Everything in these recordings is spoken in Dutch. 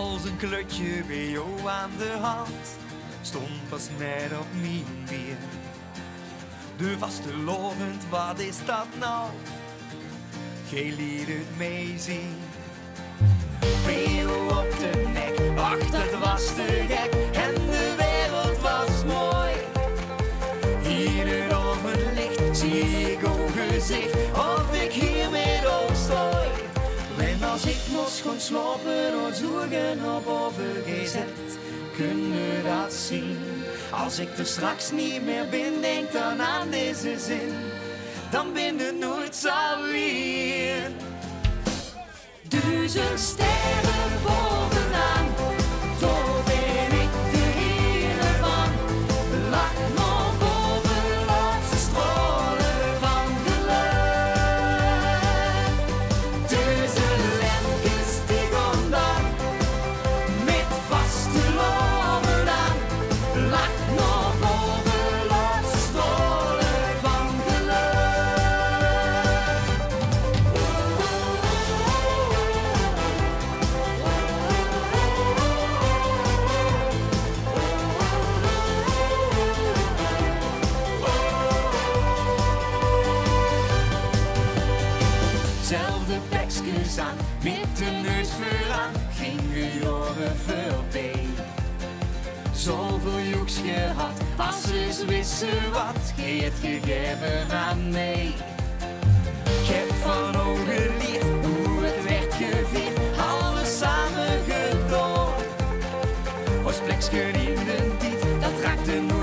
Als een klutje jou aan de hand stond pas net op mijn weer. De vaste lovend, wat is dat nou? Geen lied het. Bij jou op de nek, ach dat was te moest gaan slapen of zoeken op overgezet, kunnen dat zien. Als ik er straks niet meer ben, denk dan aan deze zin. Dan ben je nooit zo weer. Duizend sterren Zelfde bekjes aan, de neus vooraan, gingen jaren voorbij. Zoveel joeks gehad, als ze wisten wat, geet gegeven aan mij. Ik heb van ogen geleerd hoe het werd gevierd, alles samen gedaan. Als plekje in de tijd, dat raakte nooit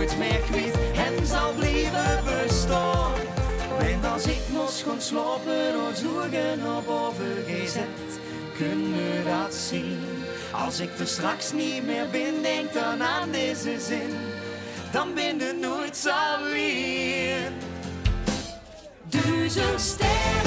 gaan slapen of op overgezet, kunnen dat zien. Als ik er straks niet meer ben, denk dan aan deze zin. Dan ben je nooit weer. Duizend sterren